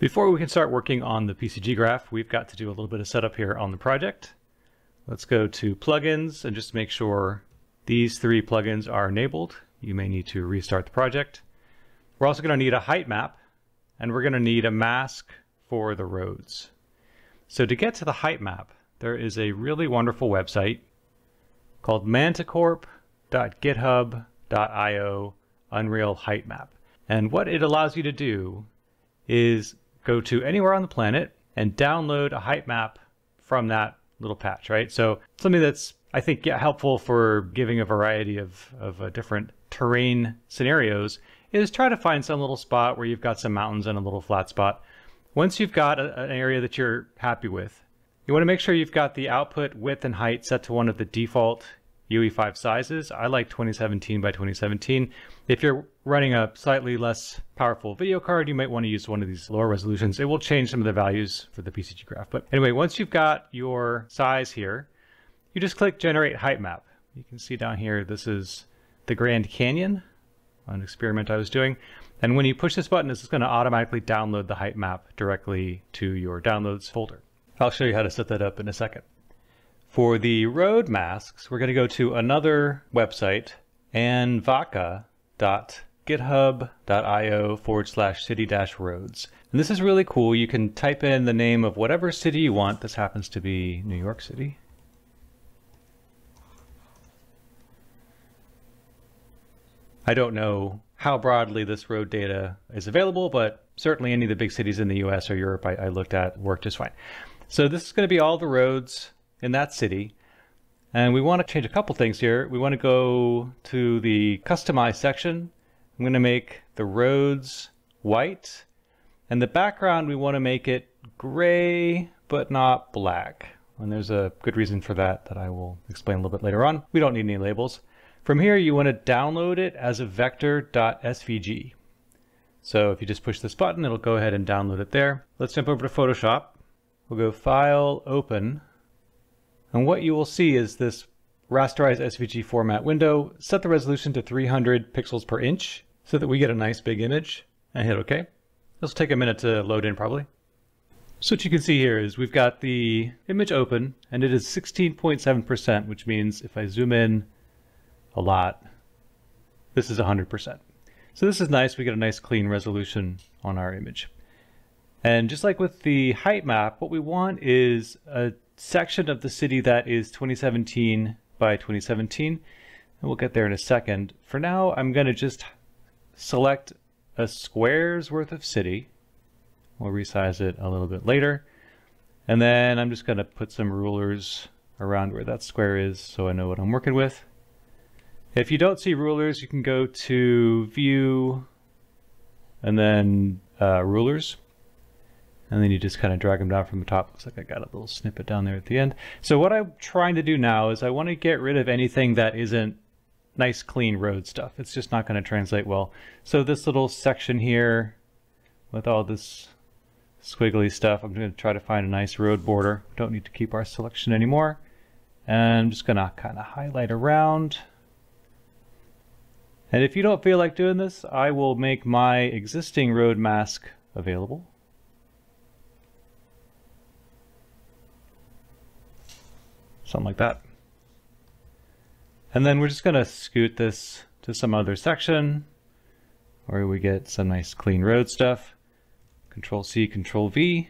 Before we can start working on the PCG graph, we've got to do a little bit of setup here on the project. Let's go to plugins and just make sure these three plugins are enabled. You may need to restart the project. We're also going to need a height map and we're going to need a mask for the roads. So to get to the height map, there is a really wonderful website called manticorp.github.io Unreal Height Map. And what it allows you to do is go to anywhere on the planet and download a height map from that little patch, right? So something that's, I think, yeah, helpful for giving a variety of, of uh, different terrain scenarios is try to find some little spot where you've got some mountains and a little flat spot. Once you've got a, an area that you're happy with, you want to make sure you've got the output width and height set to one of the default UE5 sizes. I like 2017 by 2017. If you're running a slightly less powerful video card, you might want to use one of these lower resolutions. It will change some of the values for the PCG graph. But anyway, once you've got your size here, you just click Generate Height Map. You can see down here, this is the Grand Canyon, an experiment I was doing. And when you push this button, it's going to automatically download the height map directly to your downloads folder. I'll show you how to set that up in a second. For the road masks, we're going to go to another website, anvaka.github.io forward slash city dash roads. And this is really cool. You can type in the name of whatever city you want. This happens to be New York City. I don't know how broadly this road data is available, but certainly any of the big cities in the US or Europe I, I looked at work just fine. So this is going to be all the roads in that city. And we want to change a couple things here. We want to go to the customize section. I'm going to make the roads white. And the background, we want to make it gray, but not black. And there's a good reason for that that I will explain a little bit later on. We don't need any labels. From here, you want to download it as a vector.svg. So if you just push this button, it'll go ahead and download it there. Let's jump over to Photoshop. We'll go File, Open, and what you will see is this rasterized SVG format window, set the resolution to 300 pixels per inch so that we get a nice big image and hit OK. This will take a minute to load in probably. So what you can see here is we've got the image open and it is 16.7%, which means if I zoom in a lot, this is 100%. So this is nice. We get a nice clean resolution on our image. And just like with the height map, what we want is a section of the city that is 2017 by 2017. And we'll get there in a second. For now, I'm going to just select a square's worth of city. We'll resize it a little bit later. And then I'm just going to put some rulers around where that square is so I know what I'm working with. If you don't see rulers, you can go to View and then uh, Rulers. And then you just kind of drag them down from the top. Looks like I got a little snippet down there at the end. So what I'm trying to do now is I want to get rid of anything that isn't nice clean road stuff. It's just not going to translate well. So this little section here with all this squiggly stuff, I'm going to try to find a nice road border. Don't need to keep our selection anymore. And I'm just going to kind of highlight around. And if you don't feel like doing this, I will make my existing road mask available. Something like that. And then we're just going to scoot this to some other section where we get some nice clean road stuff. Control C, Control V,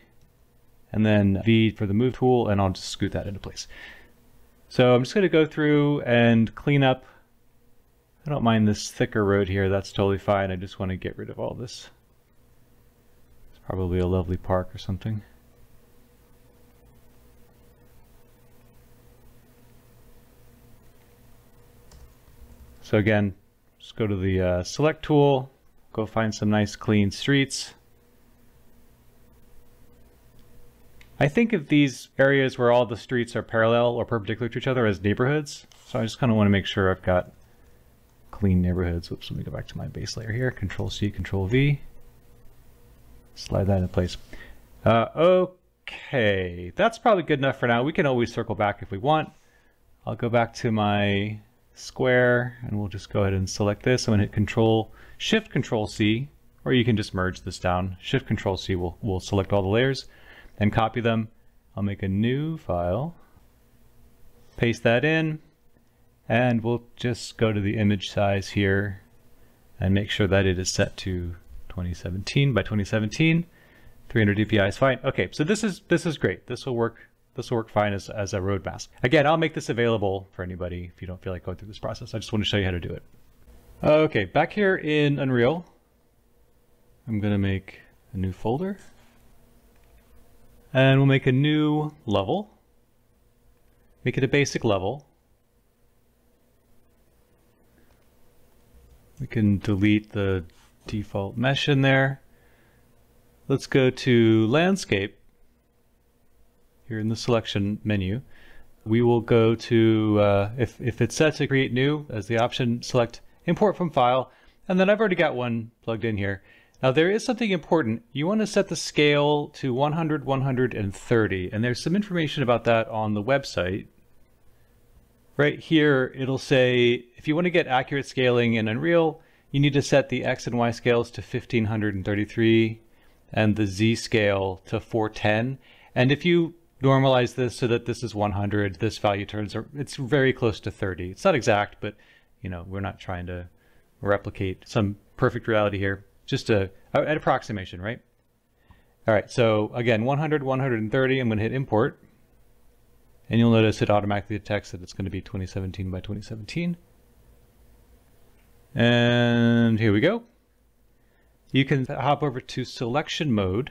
and then V for the move tool, and I'll just scoot that into place. So I'm just going to go through and clean up. I don't mind this thicker road here, that's totally fine. I just want to get rid of all this. It's probably a lovely park or something. So again, just go to the uh, select tool, go find some nice clean streets. I think of these areas where all the streets are parallel or perpendicular to each other as neighborhoods. So I just kind of want to make sure I've got clean neighborhoods. Whoops, let me go back to my base layer here. Control C, Control V. Slide that into place. Uh, okay, that's probably good enough for now. We can always circle back if we want. I'll go back to my square, and we'll just go ahead and select this. I'm going to hit Control Shift Control C or you can just merge this down. Shift Control C will, will select all the layers and copy them. I'll make a new file, paste that in, and we'll just go to the image size here and make sure that it is set to 2017 by 2017. 300 dpi is fine. Okay, so this is this is great. This will work. This will work fine as, as a road mask. Again, I'll make this available for anybody if you don't feel like going through this process. I just want to show you how to do it. Okay, back here in Unreal, I'm going to make a new folder. And we'll make a new level. Make it a basic level. We can delete the default mesh in there. Let's go to landscape here in the selection menu. We will go to, uh, if, if it's set to create new as the option, select import from file, and then I've already got one plugged in here. Now there is something important. You want to set the scale to 100, 130, and there's some information about that on the website. Right here, it'll say if you want to get accurate scaling in Unreal, you need to set the X and Y scales to 1533 and the Z scale to 410. And if you normalize this so that this is 100, this value turns, it's very close to 30. It's not exact, but you know, we're not trying to replicate some perfect reality here. Just a, an approximation, right? All right, so again, 100, 130, I'm gonna hit import. And you'll notice it automatically detects that it's going to be 2017 by 2017. And here we go. You can hop over to selection mode,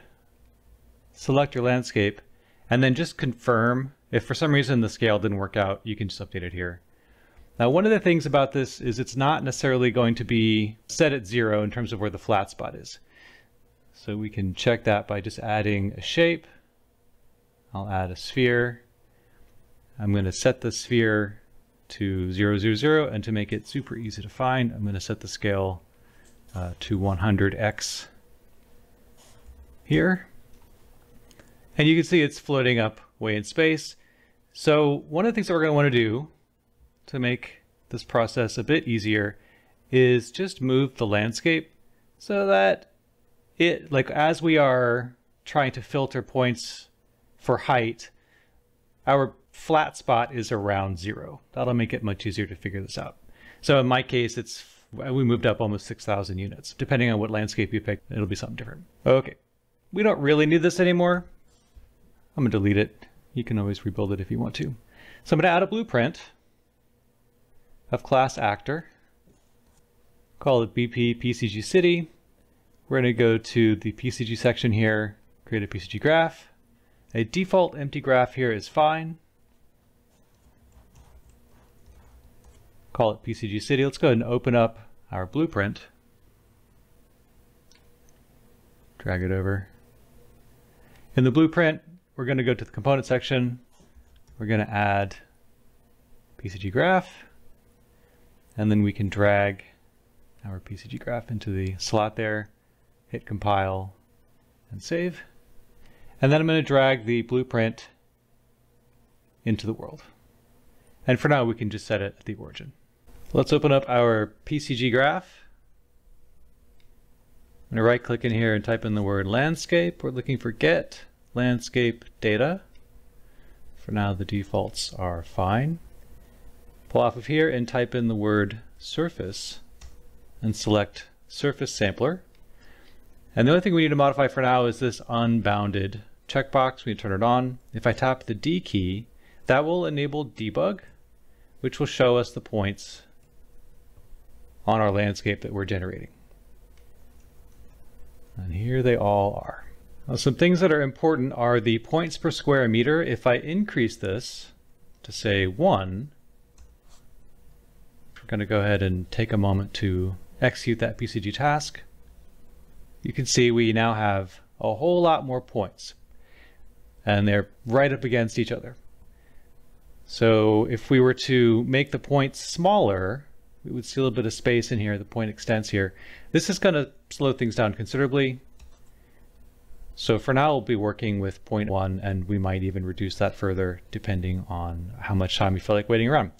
select your landscape, and then just confirm. If for some reason the scale didn't work out, you can just update it here. Now, one of the things about this is it's not necessarily going to be set at zero in terms of where the flat spot is. So we can check that by just adding a shape. I'll add a sphere. I'm going to set the sphere to 0, 0, 0, and to make it super easy to find, I'm going to set the scale uh, to 100x here. And you can see it's floating up way in space. So one of the things that we're going to want to do to make this process a bit easier is just move the landscape so that it, like as we are trying to filter points for height, our flat spot is around zero. That'll make it much easier to figure this out. So in my case, it's we moved up almost 6,000 units. Depending on what landscape you pick, it'll be something different. Okay, we don't really need this anymore. I'm gonna delete it. You can always rebuild it if you want to. So I'm gonna add a blueprint of class actor. Call it BP PCG City. We're gonna go to the PCG section here, create a PCG graph. A default empty graph here is fine. call it PCG City. Let's go ahead and open up our blueprint. Drag it over. In the blueprint, we're going to go to the component section. We're going to add PCG graph. And then we can drag our PCG graph into the slot there, hit compile, and save. And then I'm going to drag the blueprint into the world. And for now, we can just set it at the origin. Let's open up our PCG graph. I'm going to right click in here and type in the word landscape. We're looking for get landscape data. For now the defaults are fine. Pull off of here and type in the word surface and select surface sampler. And the only thing we need to modify for now is this unbounded checkbox. We turn it on. If I tap the D key, that will enable debug, which will show us the points on our landscape that we're generating. And here they all are. Now, some things that are important are the points per square meter. If I increase this to say one, we're going to go ahead and take a moment to execute that PCG task. You can see we now have a whole lot more points and they're right up against each other. So if we were to make the points smaller, we would see a little bit of space in here, the point extends here. This is going to slow things down considerably. So for now, we'll be working with 0.1, and we might even reduce that further depending on how much time we feel like waiting around.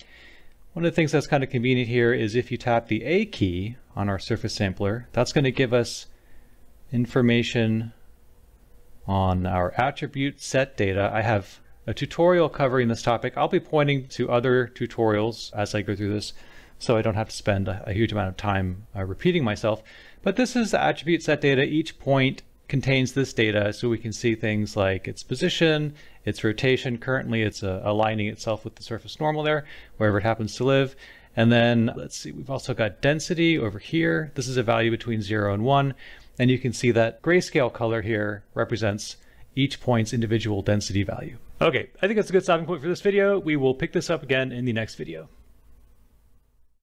One of the things that's kind of convenient here is if you tap the A key on our surface sampler, that's going to give us information on our attribute set data. I have a tutorial covering this topic. I'll be pointing to other tutorials as I go through this so I don't have to spend a, a huge amount of time uh, repeating myself. But this is the attribute set data. Each point contains this data so we can see things like its position, its rotation. Currently it's uh, aligning itself with the surface normal there, wherever it happens to live. And then let's see, we've also got density over here. This is a value between zero and one. And you can see that grayscale color here represents each point's individual density value. Okay, I think that's a good stopping point for this video. We will pick this up again in the next video.